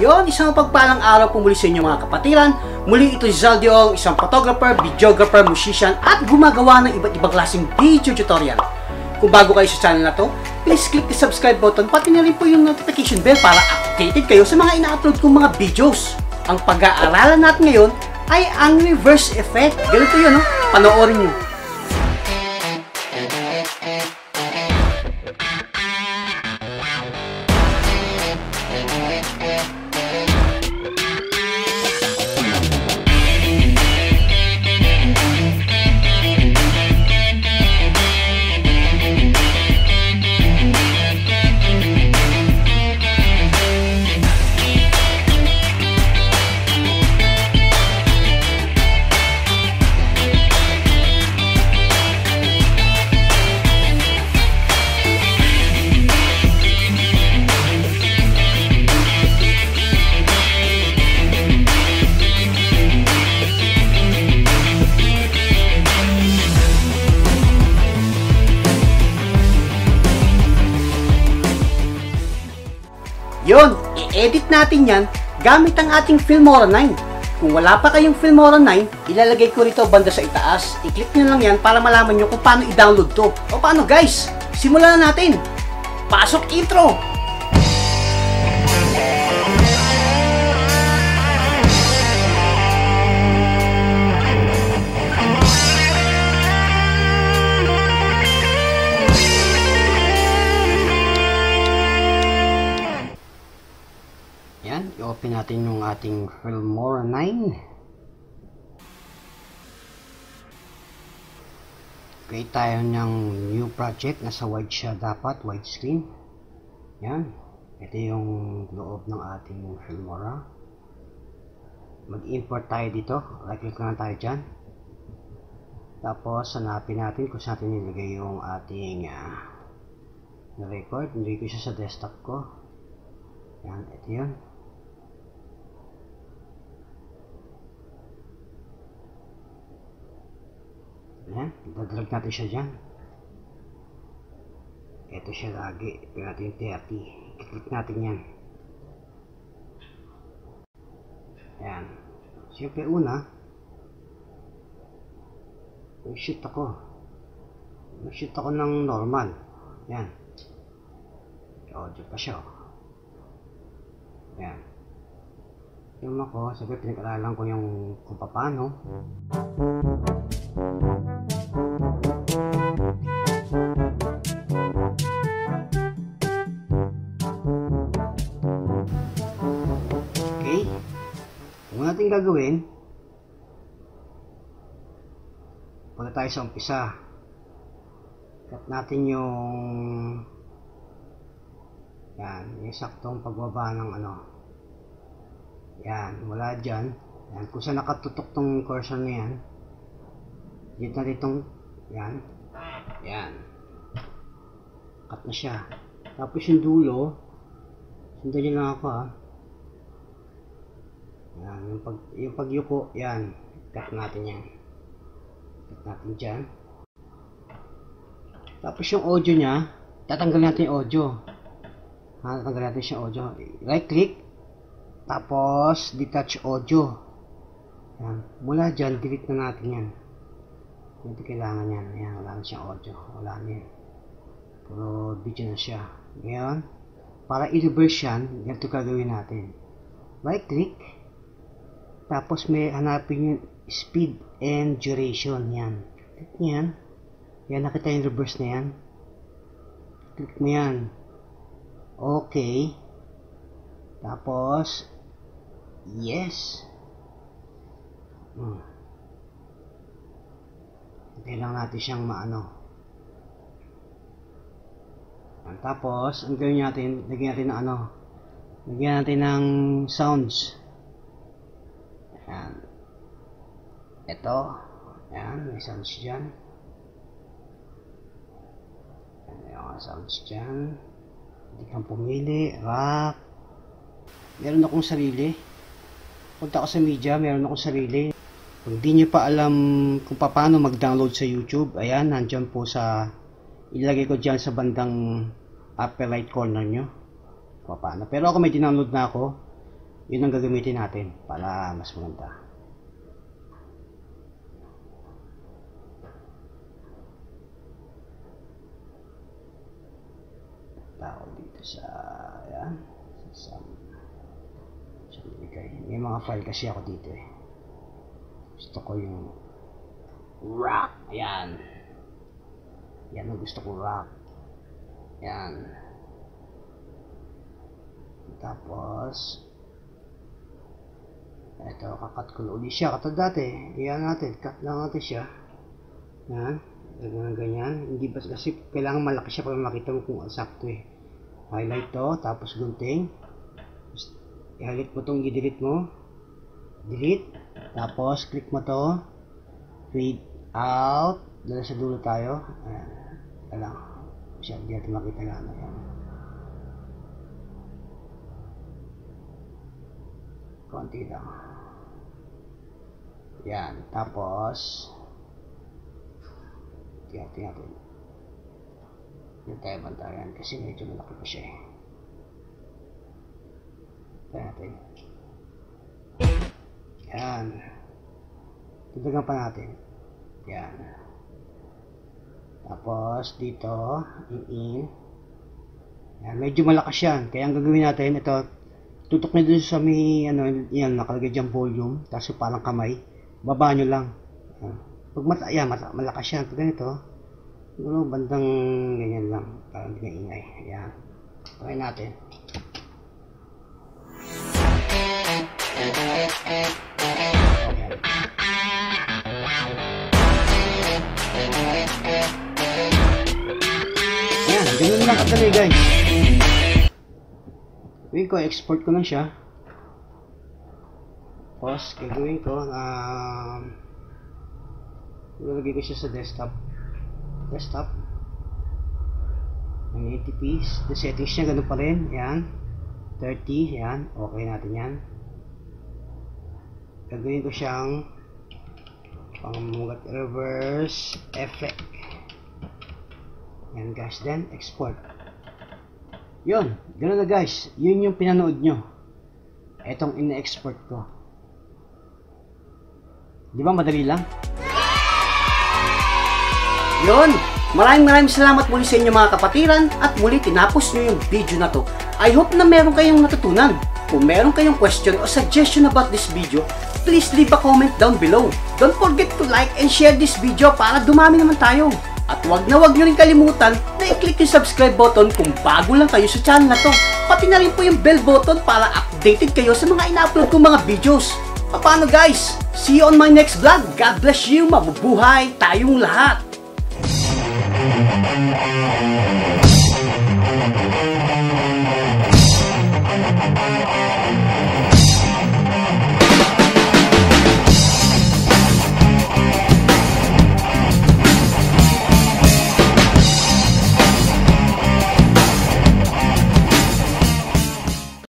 Yon, isang pagpalang araw po muli sa inyo mga kapatiran. Muli ito si Zaldiong, isang photographer, videographer, musician, at gumagawa ng iba't ibang klaseng video tutorial. Kung bago kayo sa channel na to, please click the subscribe button pati na rin po yung notification bell para updated kayo sa mga ina-upload kong mga videos. Ang pag-aaralan natin ngayon ay ang reverse effect. Ganito yun, no? Panoorin nyo. I-edit natin yan gamit ang ating Filmora 9. Kung wala pa kayong Filmora 9, ilalagay ko rito banda sa itaas. I-click nyo lang yan para malaman nyo kung paano i-download to. O paano guys? Simulan na natin! Pasok intro! Natin yung ating Filmora 9. Create tayo ng new project. Nasa wide siya dapat, wide screen. Yan. Ito yung loob ng ating Filmora. Mag-import tayo dito. Right-click lang tayo dyan. Tapos, hanapin natin kung saan natin nilagay yung ating uh, record. Nilagay ko siya sa desktop ko. Yan, ito yun. Ayan, dadrag natin siya dyan. Ito siya lagi. Pwede natin yung 30. I-click natin yan. Ayan. Siyempre una, mag-shoot ako. Mag-shoot ako ng normal. Ayan. Audio pa siya. oh. Ayan. Yung ako, sabi pinag-aralan ko yung kung paano. Okay. Natin gagawin, punta tayo sa umpisa. Cut natin yung yan, yung saktong pagbaba ng ano. Yan, mula dyan. Yan, kung saan nakatutok tong cursor na yan. Dito na ditong, yan. Yan. Cut na siya. Tapos yung dulo, sundan nyo lang ako ah. Yan, yung, pag, yung pagyuko, yan. Cut natin yan. Cut natin dyan. Tapos yung audio niya, tatanggal natin yung audio. Ha, tatanggal natin siya audio. Right click. Tapos, detach audio. Yan. Mula dyan, delete na natin yan. Hindi kailangan yan. Ayan, wala na siyang audio. Wala na yan. Puro video na siya. Ngayon, para i-reverse yan, ganito gagawin natin. Right click. Tapos may hanapin yung speed and duration. Yan. Click nyo yan. Yan, nakita yung reverse na yan. Click mo yan. Okay. Tapos, yes. Hmm. Kailangan natin siyang maano. Tapos, ang gawin natin, lagyan natin ng ano. Lagyan natin ng sounds. Yan. Ito. Yan, may sounds dyan. Yan, may mga sounds dyan. Hindi kang pumili. Rock. Meron akong sarili. Punta ako sa media, meron akong sarili. Kung di nyo pa alam kung paano mag-download sa YouTube, ayan, nandyan po sa, ilagay ko dyan sa bandang upper right corner nyo. Paano. Pero ako may dinownload na ako. Yun ang gagamitin natin para mas maganda. Tao dito sa, yan, sa, sa, sa nilagay. May mga file kasi ako dito eh. Gusto ko yung rock. Ayan. Yan ang gusto ko rock. Yan. Tapos, ito, kakat ko na uli siya. Katad dati. Iyan natin. Cut lang natin siya. Yan. Ganyan, ganyan. Hindi ba kasi kailangan malaki siya para makita mo kung sakto eh. Highlight to. Tapos gunting. I-highlight mo itong i-delete mo. Delete. Tapos, click mo to. Fade out. Dala sa dulo tayo. Ayan. Lang. Siya, hindi natin makita na ano yan. Konti lang. Yan. Tapos, tingnan natin. Hindi tayo bantayan kasi medyo malaki pa siya eh. Tingnan natin. Yan. Tudagan pa natin. Yan. Tapos, dito, in-in. Yan, medyo malakas yan. Kaya ang gagawin natin, ito, tutok nyo dun sa may, ano, yan, nakalagay dyan volume, tapos parang kamay, baba lang. Yan. Pag mata, yan, mata, malakas yan, pag ganito, siguro bandang ganyan lang, parang hindi ingay. Yan. Try natin. Okay. Yan, ganun lang kadali guys. Gawin ko, export ko lang siya. Tapos, gagawin ko, um, ilalagay ko siya sa desktop. Desktop. 180p. The settings niya, ganun pa rin. Yan. 30. Yan. Okay natin yan. Gagawin ko siyang pangmugat reverse effect. Yan guys. Then, export. Yun, gano'n na guys. Yun yung pinanood nyo. Etong ina-export ko. Di ba madali lang? Yun! Maraming maraming salamat muli sa inyo mga kapatiran at muli tinapos nyo yung video na to. I hope na meron kayong natutunan. Kung meron kayong question o suggestion about this video, please leave a comment down below. Don't forget to like and share this video para dumami naman tayo. At wag na wag nyo rin kalimutan na i-click yung subscribe button kung bago lang kayo sa channel na to. Pati na rin po yung bell button para updated kayo sa mga ina-upload kong mga videos. Paano guys? See you on my next vlog. God bless you. Mabubuhay tayong lahat.